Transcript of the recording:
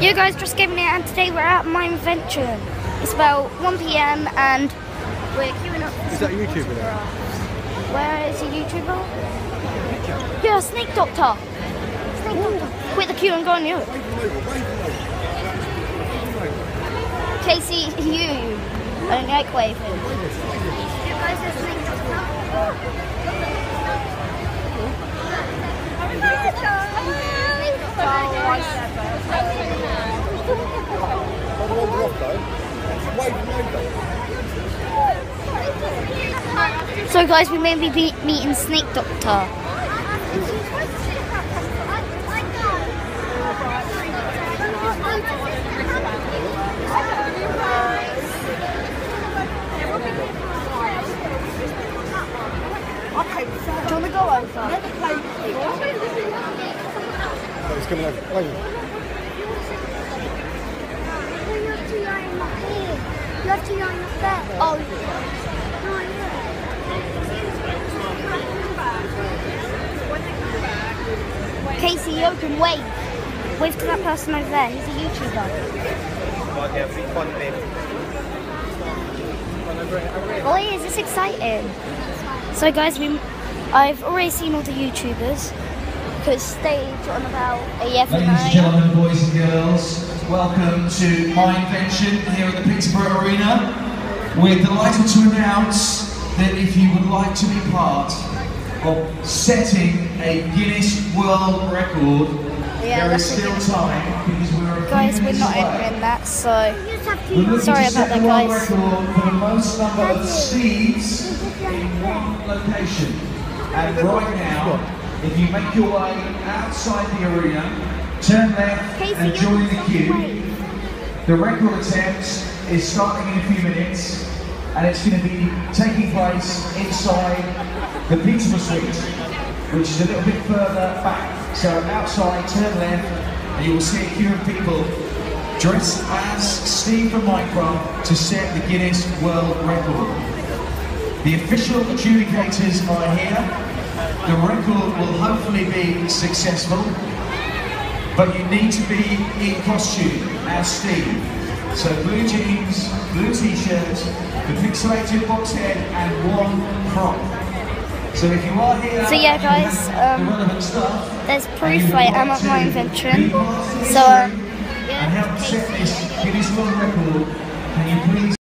You guys just gave me it and today we're at Minevention. It's about 1pm and we're queuing up. Is that a YouTuber there? Where is a YouTuber? Yeah, Snake Doctor. Snake Doctor. Quit the queue and go on you. Casey, you. I don't like waving. You guys are Snake So guys, we may be be- meeting Snake Doctor. Do you want to go over? He's coming over. Wait. You have to lie in my lie in the bed. Oh, Casey, you can wave. Wave to that person over there. He's a YouTuber. Oh, Boy, is this exciting! So, guys, we I've already seen all the YouTubers because stage on about a year from Ladies and gentlemen, boys and girls, welcome to Minevention here at the Peterborough Arena. We're delighted to announce that if you would like to be part of setting a Guinness World Record, Yeah, there is still time because we're a few Guys, we're not away. entering that, so You just have We're looking Sorry to about set that, the world guys. record for the most number of Steves in one location. And right now, if you make your way outside the arena, turn left Casey, and join the queue. wait. The record attempt is starting in a few minutes, and it's going to be taking place inside the Peterborough Suite, which is a little bit further back. So outside, turn left, and you will see a queue of people dressed as Steve from Minecraft to set the Guinness World Record. The official adjudicators are here. The record will hopefully be successful, but you need to be in costume as Steve. So blue jeans, blue t-shirt, the pixelated box head, and one prop. So if you are here, So yeah, guys, um, there's proof you I am at Minevention. So, um, yeah, and help set this Guinness World Record,